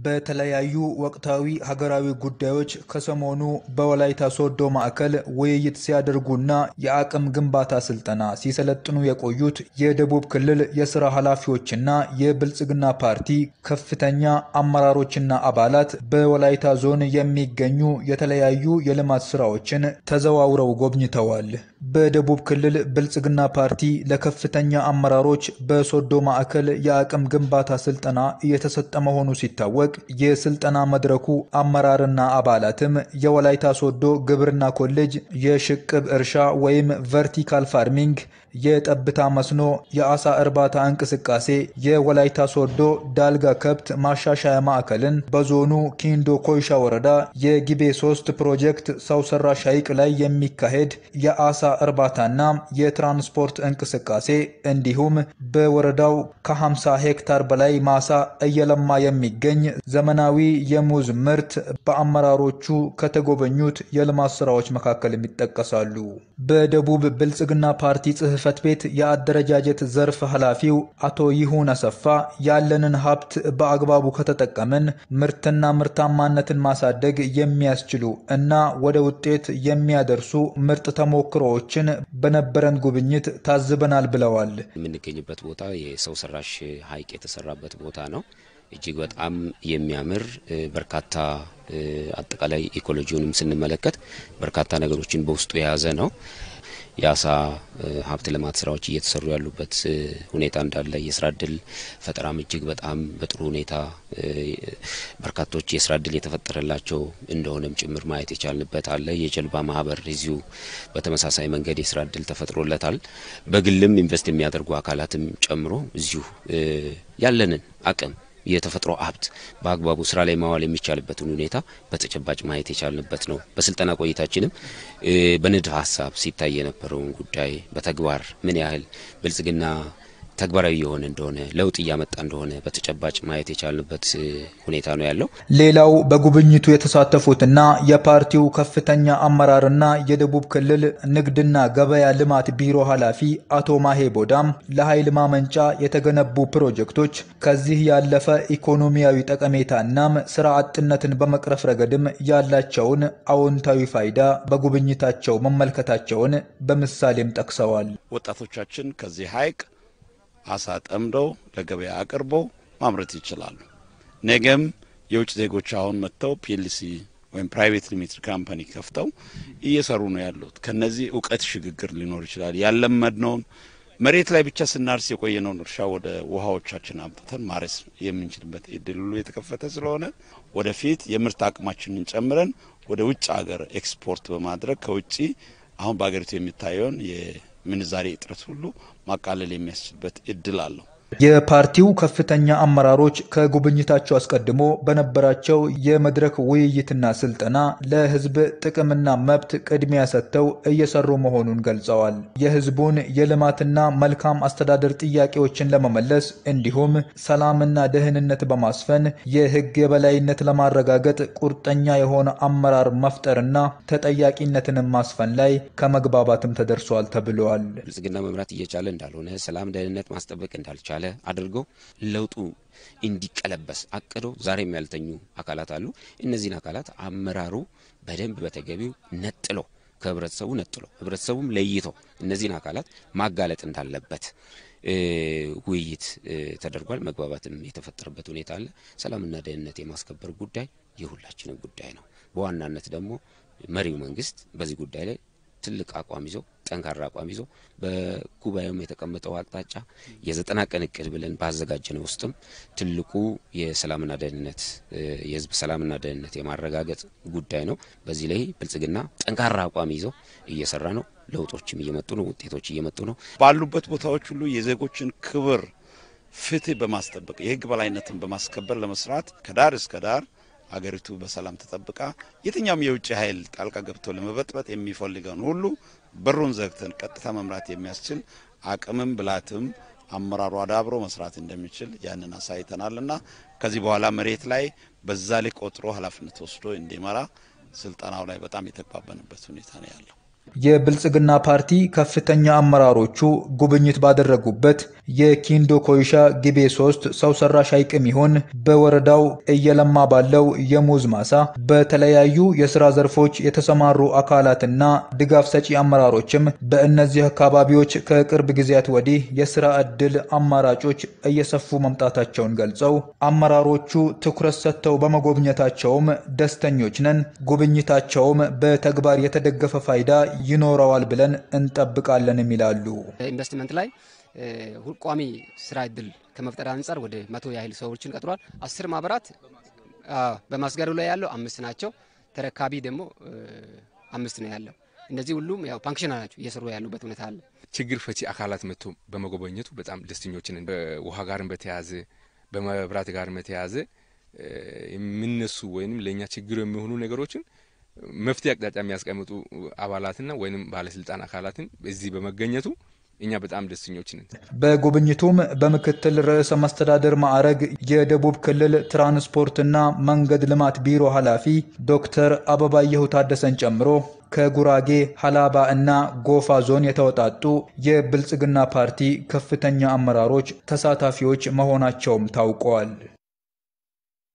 በተለያዩ ወቅታዊ ሀገራዊ ጉዳዮች ከሰሞኑ በወላይታ ሶዶ ማዕከል ውይይት ሲያደርጉና የአቅም ግንባታ ስልጠና ሲሰለጥኑ የቆዩት የደቡብ ክልል የስራ ኃላፊዎችና የብልጽግና ፓርቲ ከፍተኛ አመራሮችና አባላት በወላይታ ዞን የሚገኙ የተለያዩ የልማት ስራዎችን ተዘዋውረው ጎብኝተዋል። በደቡብ ክልል ብልጽግና ፓርቲ ለከፍተኛ አመራሮች በሶዶ ማዕከል የአቅም ግንባታ ስልጠና እየተሰጠ መሆኑ ሲታወቅ የስልጠና መድረኩ አመራርና አባላትም የወላይታ ሶዶ ግብርና ኮሌጅ የሽቅብ እርሻ ወይም vertical farming የጠብታ መስኖ፣ የአሳ እርባታ እንቅስቃሴ፣ የወላይታ ሶዶ ዳልጋ ከብት ማሻሻያ ማዕከልን፣ በዞኑ ኪንዶ ኮይሻ ወረዳ የጊቤ ሶስት ፕሮጀክት ሰው ሰራሽ ሐይቅ ላይ የሚካሄድ የአሳ እርባታና የትራንስፖርት እንቅስቃሴ እንዲሁም በወረዳው ከ50 ሄክታር በላይ ማሳ እየለማ የሚገኝ ዘመናዊ የሙዝ ምርት በአመራሮቹ ከተጎበኙት የልማት ስራዎች መካከል ይጠቀሳሉ። በደቡብ ብልጽግና ፓርቲ ጽህፈት ቤት የአደረጃጀት ዘርፍ ኃላፊው አቶ ይሁን አሰፋ ያለንን ሀብት በአግባቡ ከተጠቀምን ምርትና ምርታማነትን ማሳደግ የሚያስችሉ እና ወደ ውጤት የሚያደርሱ ምርጥ ተሞክሮዎችን በነበረን ጉብኝት ታዝበናል ብለዋል። የምንገኝበት ቦታ የሰው ሰራሽ ሐይቅ የተሰራበት ቦታ ነው። እጅግ በጣም የሚያምር በርካታ አጠቃላይ ኢኮሎጂውንም ስንመለከት በርካታ ነገሮችን በውስጡ የያዘ ነው። የአሳ ሀብት ልማት ስራዎች እየተሰሩ ያሉበት ሁኔታ እንዳለ የስራ እድል ፈጠራም እጅግ በጣም በጥሩ ሁኔታ በርካቶች የስራ እድል የተፈጠረላቸው እንደሆነም ጭምር ማየት የቻልንበት አለ። የጀልባ ማህበር እዚሁ በተመሳሳይ መንገድ የስራ እድል ተፈጥሮለታል። በግልም ኢንቨስት የሚያደርጉ አካላትም ጨምሮ እዚሁ ያለንን አቅም የተፈጥሮ ሀብት በአግባቡ ስራ ላይ ማዋል የሚቻልበትን ሁኔታ በተጨባጭ ማየት የቻልንበት ነው። በስልጠና ቆይታችንም በንድፈ ሀሳብ ሲታይ የነበረውን ጉዳይ በተግባር ምን ያህል ብልጽግና ተግባራዊ የሆነ እንደሆነ ለውጥ እያመጣ እንደሆነ በተጨባጭ ማየት የቻልንበት ሁኔታ ነው ያለው። ሌላው በጉብኝቱ የተሳተፉትና የፓርቲው ከፍተኛ አመራርና የደቡብ ክልል ንግድና ገበያ ልማት ቢሮ ኃላፊ አቶ ማሄ ቦዳም ለኃይል ማመንጫ የተገነቡ ፕሮጀክቶች ከዚህ ያለፈ ኢኮኖሚያዊ ጠቀሜታናም ስራ አጥነትን በመቅረፍ ረገድም ያላቸውን አዎንታዊ ፋይዳ በጉብኝታቸው መመልከታቸውን በምሳሌም ጠቅሰዋል። ወጣቶቻችን ከዚህ ሐይቅ አሳ ጠምደው ለገበያ አቅርበው ማምረት ይችላሉ። ነገም የውጭ ዜጎች አሁን መጥተው PLC ወይም private limited company ከፍተው እየሰሩ ነው ያሉት። ከነዚህ እውቀት ሽግግር ሊኖር ይችላል። ያለመድነውን መሬት ላይ ብቻ ስናርስ የቆየነውን እርሻ ወደ ውሃዎቻችን አምጥተን ማረስ የምንችልበት እድል ሁሉ የተከፈተ ስለሆነ ወደፊት የምርት አቅማችንን ጨምረን ወደ ውጭ ሀገር ኤክስፖርት በማድረግ ከውጭ አሁን በሀገሪቱ የሚታየውን ምንዛሬ እጥረት ሁሉ ማቃለል የሚያስችልበት እድል አለው። የፓርቲው ከፍተኛ አመራሮች ከጉብኝታቸው አስቀድሞ በነበራቸው የመድረክ ውይይትና ስልጠና ለሕዝብ ጥቅምና መብት ቅድሚያ ሰጥተው እየሰሩ መሆኑን ገልጸዋል። የሕዝቡን የልማትና መልካም አስተዳደር ጥያቄዎችን ለመመለስ እንዲሁም ሰላምና ደህንነት በማስፈን የሕግ የበላይነት ለማረጋገጥ ቁርጠኛ የሆነ አመራር መፍጠርና ተጠያቂነትን ማስፈን ላይ ከመግባባትም ተደርሷል ተብለዋል። ብልጽግና መምራት እየቻለ እንዳልሆነ፣ ሰላም ደህንነት ማስጠበቅ እንዳልቻለ አድርገው ለውጡ እንዲቀለበስ አቅደው ዛሬም ያልተኙ አካላት አሉ። እነዚህን አካላት አመራሩ በደንብ በተገቢው ነጥሎ ከህብረተሰቡ ነጥሎ ህብረተሰቡም ለይቶ እነዚህን አካላት ማጋለጥ እንዳለበት ውይይት ተደርጓል። መግባባትም የተፈጠረበት ሁኔታ አለ። ሰላምና ደህንነት የማስከበር ጉዳይ የሁላችንም ጉዳይ ነው። በዋናነት ደግሞ መሪው መንግስት በዚህ ጉዳይ ላይ ትልቅ አቋም ይዞ ጠንካራ አቋም ይዞ በጉባኤውም የተቀመጠው አቅጣጫ የዘጠና ቀን እቅድ ብለን ባዘጋጀነው ውስጥም ትልቁ የሰላምና ደህንነት የህዝብ ሰላምና ደህንነት የማረጋገጥ ጉዳይ ነው። በዚህ ላይ ብልጽግና ጠንካራ አቋም ይዞ እየሰራ ነው። ለውጦችም እየመጡ ነው። ውጤቶች እየመጡ ነው። ባሉበት ቦታዎች ሁሉ የዜጎችን ክብር፣ ፍትህ በማስጠበቅ የህግ በላይነትን በማስከበር ለመስራት ከዳር እስከ ዳር ሀገሪቱ በሰላም ተጠብቃ የትኛውም የውጭ ኃይል ጣልቃ ገብቶ ለመበጥበጥ የሚፈልገውን ሁሉ በሩን ዘግተን ቀጥታ መምራት የሚያስችል አቅምም ብላትም አመራሩ አዳብሮ መስራት እንደሚችል ያንን አሳይተናልና ከዚህ በኋላ መሬት ላይ በዛ ልክ ቆጥሮ ኃላፊነት ወስዶ እንዲመራ ስልጠናው ላይ በጣም የተግባበንበት ሁኔታ ነው ያለው። የብልጽግና ፓርቲ ከፍተኛ አመራሮቹ ጉብኝት ባደረጉበት የኪንዶ ኮይሻ ግቤ ሶስት ሰው ሰራሽ ሐይቅም ይሆን በወረዳው እየለማ ባለው የሙዝ ማሳ በተለያዩ የስራ ዘርፎች የተሰማሩ አካላትና ድጋፍ ሰጪ አመራሮችም በእነዚህ አካባቢዎች ከቅርብ ጊዜያት ወዲህ የስራ ዕድል አማራጮች እየሰፉ መምጣታቸውን ገልጸው አመራሮቹ ትኩረት ሰጥተው በመጎብኘታቸውም ደስተኞች ነን። ጉብኝታቸውም በተግባር የተደገፈ ፋይዳ ይኖረዋል ብለን እንጠብቃለን ይላሉ። ኢንቨስትመንት ላይ ቋሚ ስራ እድል ከመፍጠር አንጻር ወደ መቶ ያህል ሰዎችን ቀጥሯል። አስር ማህበራት በማስገሩ ላይ ያለው አምስት ናቸው። ተረካቢ ደግሞ አምስት ነው ያለው። እነዚህ ሁሉም ያው functional ናቸው እየሰሩ ያሉበት ሁኔታ አለ። ችግር ፈቺ አካላት መጥቶ በመጎበኘቱ በጣም ደስተኞች ነን በውሃ ጋርም በተያያዘ በመብራት ጋርም በተያያዘ የሚነሱ ወይም ለእኛ ችግር የሚሆኑ ነገሮችን መፍትሄ አቅጣጫ የሚያስቀምጡ አባላትና ወይም ባለስልጣን አካላትን እዚህ በመገኘቱ እኛ በጣም ደስተኞች ነን። በጉብኝቱም በምክትል ርዕሰ መስተዳደር ማዕረግ የደቡብ ክልል ትራንስፖርትና መንገድ ልማት ቢሮ ኃላፊ ዶክተር አበባየሁ ታደሰን ጨምሮ ከጉራጌ ሀላባ እና ጎፋ ዞን የተወጣጡ የብልጽግና ፓርቲ ከፍተኛ አመራሮች ተሳታፊዎች መሆናቸውም ታውቀዋል።